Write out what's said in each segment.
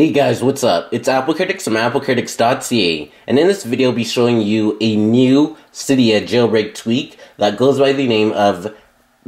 Hey guys, what's up? It's Apple Critics from AppleCritics.ca, and in this video I'll be showing you a new Cydia jailbreak tweak that goes by the name of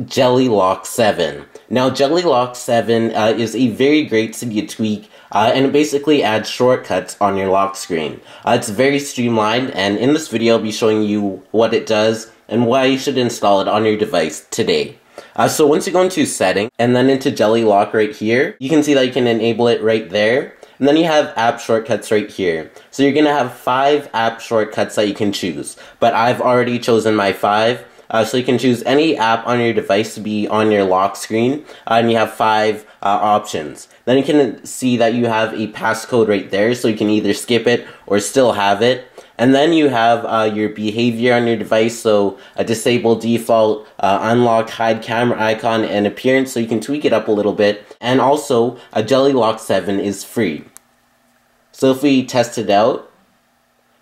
Jelly Lock 7. Now, Jelly Lock 7 uh, is a very great Cydia tweak, uh, and it basically adds shortcuts on your lock screen. Uh, it's very streamlined, and in this video I'll be showing you what it does and why you should install it on your device today. Uh, so once you go into setting and then into Jelly Lock right here, you can see that you can enable it right there. And then you have app shortcuts right here. So you're going to have five app shortcuts that you can choose. But I've already chosen my five. Uh, so you can choose any app on your device to be on your lock screen, uh, and you have five uh, options. Then you can see that you have a passcode right there, so you can either skip it or still have it. And then you have uh, your behavior on your device, so a disable default, uh, unlock, hide camera icon, and appearance, so you can tweak it up a little bit. And also, a Jelly Lock 7 is free. So if we test it out,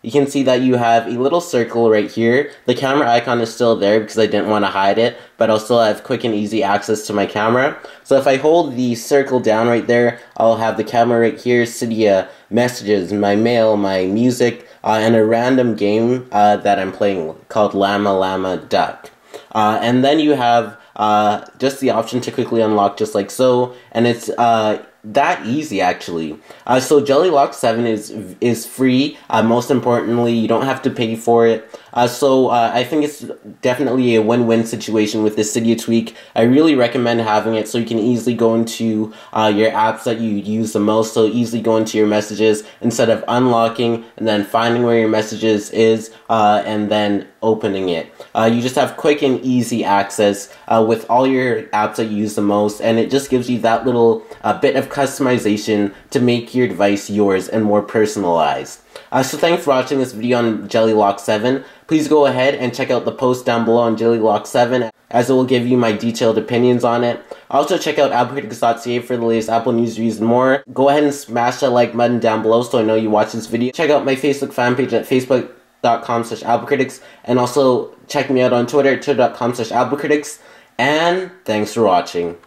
you can see that you have a little circle right here. The camera icon is still there because I didn't want to hide it, but I'll still have quick and easy access to my camera. So if I hold the circle down right there, I'll have the camera right here, Cydia, messages, my mail, my music, uh, and a random game uh, that I'm playing called Llama Llama Duck. Uh, and then you have uh, just the option to quickly unlock just like so, and it's uh, that easy actually. Uh, so Jelly Lock 7 is is free. Uh, most importantly, you don't have to pay for it. Uh, so uh, I think it's definitely a win-win situation with this Cydia tweak. I really recommend having it so you can easily go into uh, your apps that you use the most. So easily go into your messages instead of unlocking and then finding where your messages is uh, and then opening it. You just have quick and easy access with all your apps that you use the most, and it just gives you that little bit of customization to make your device yours and more personalized. Uh, so thanks for watching this video on Jelly Lock 7. Please go ahead and check out the post down below on Jelly Lock 7 as it will give you my detailed opinions on it. Also check out applecritics.ca for the latest Apple news, reviews, and more. Go ahead and smash that like button down below so I know you watch this video. Check out my Facebook fan page at facebook.com slash applecritics and also check me out on Twitter at twitter.com slash applecritics. And thanks for watching.